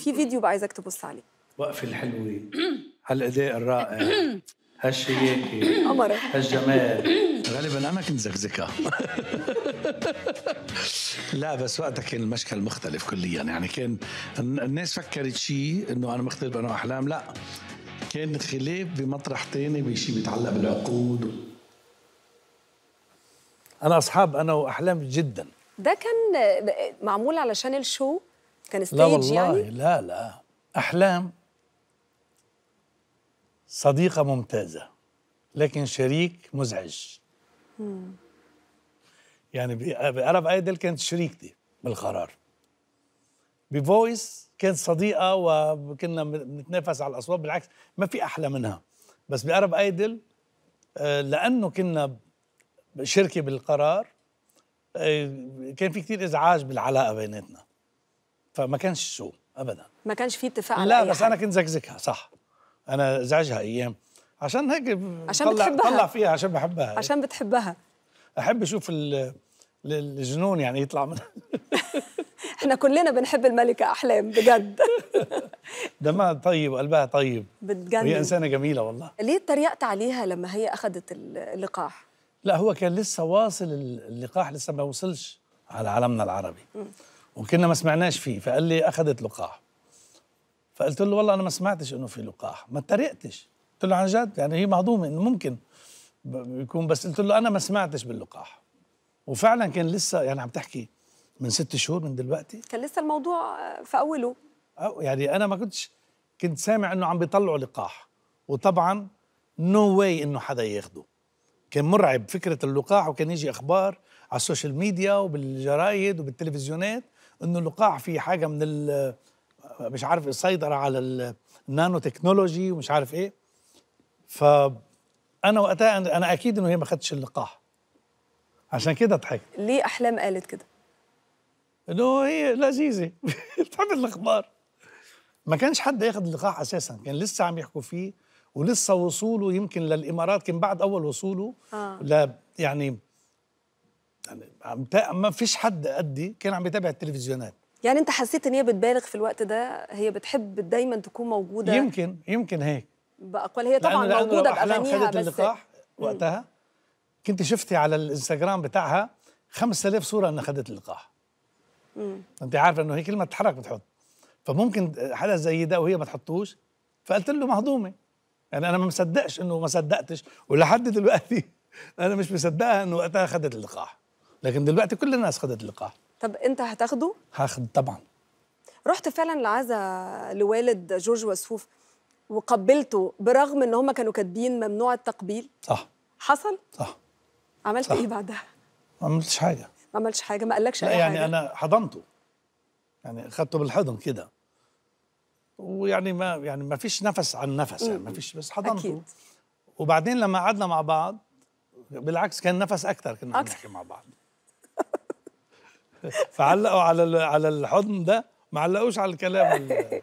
في فيديو بقى عايزاك تبص عليه. وقفة الحلوة هالأداء الرائع؟ هالشياكة قمرة هالجمال غالبا أنا كنت زكزكة لا بس وقتها كان المشكل مختلف كليا. يعني كان الناس فكرت شيء إنه أنا مختلف أنا واحلام لا كان خلاف بمطرح تاني بشيء بيتعلق بالعقود. أنا أصحاب أنا وأحلام جدا. ده كان معمول علشان ال show كان لل stage والله يعني؟ لا لا. أحلام صديقة ممتازة لكن شريك مزعج. يعني ب- ب Arab Idol كانت شريكتي بالقرار. ب Voice كانت صديقة وكنا بنتنافس على الأصوات بالعكس ما في أحلى منها. بس ب Arab Idol آه، لأنه كنا شركة بالقرار آه، كان في كتير إزعاج بالعلاقة بيناتنا. فما كانش شو أبداً. ما كانش فيه اتفاق على لا بس حاجة. أنا كنت زكزكها صح. أنا زعجها أيام. عشان هيك عشان طلع بتحبها. طلع فيها عشان بحبها. عشان بتحبها. أحب أشوف ال- ال- الجنون يعني يطلع من إحنا كلنا بنحب الملكة أحلام بجد. دمها طيب وقلبها طيب. وهي بتجنن إنسانة جميلة والله. ليه اتريقت عليها لما هي أخذت ال- اللقاح؟ لا هو كان لسه واصل ال- اللقاح لسه ما وصلش على عالمنا العربي. وكنا ما سمعناش فيه فقال لي أخذت لقاح. فقلت له والله أنا ما سمعتش إنه في لقاح ما اتريقتش. قلت له عن جد؟ يعني هي مهضومة إنه ممكن يكون بس قلت له أنا ما سمعتش باللقاح. وفعلا كان لسه يعني عم تحكي من ست شهور من دلوقتي. كان لسه الموضوع في أوله. أو يعني أنا ما كنتش كنت سامع إنه عم بيطلعوا لقاح. وطبعا no way إنه حدا ياخده. كان مرعب فكرة اللقاح وكان يجي أخبار على ال social media وبالجرايد وبالتلفزيونات إنه اللقاح في حاجة من ال مش عارف السيطره على ال- ال nano technology ومش عارف إيه. فانا وقتها أنا أكيد إنه هي ما اخذتش اللقاح. عشان كده ضحكت. ليه أحلام قالت كده؟ إنه هي لذيذة. بتحب الأخبار. ما كانش حد ياخذ اللقاح أساسا. كان لسه عم يحكوا فيه ولسه وصوله يمكن للإمارات كان بعد أول وصوله آه. لا يعني يعني ما فيش حد قدي كان عم يتابع التلفزيونات. يعني أنت حسيت إن هي بتبالغ في الوقت ده؟ هي بتحب دايما تكون موجودة؟ يمكن يمكن هيك. بأقوال هي طبعا أحلام بأغانيها خدت بس اللقاح وقتها. كنت شفتي على الإنستغرام بتاعها 5000 صورة إنها خدت اللقاح. أنت عارفة إنه هي كل ما تتحرك بتحط. فممكن حدا زي ده وهي ما تحطوش. فقلت له مهضومة. يعني أنا ما مصدقش إنه ما صدقتش. ولحد دلوقتي أنا مش مصدقها إنه وقتها خدت اللقاح. لكن دلوقتي كل الناس خدت اللقاح طب أنت هتاخده؟ هاخد طبعا. رحت فعلا العزا لوالد جورج وسوف وقبلته برغم إن هم كانوا كاتبين ممنوع التقبيل؟ صح. حصل؟ صح. عملت صح. إيه بعدها؟ ما عملتش حاجة. ما عملش حاجة؟ ما قالكش لا يعني حاجة؟ أنا حضنته. يعني اخذته بالحضن كده. ويعني ما يعني ما فيش نفس عن نفس يعني ما فيش بس حضنته. أكيد. وبعدين لما قعدنا مع بعض بالعكس كان نفس أكثر كنا عم أكتر. نحكي مع بعض. فعلقوا على على الحضن ده ما علقوش على الكلام ال-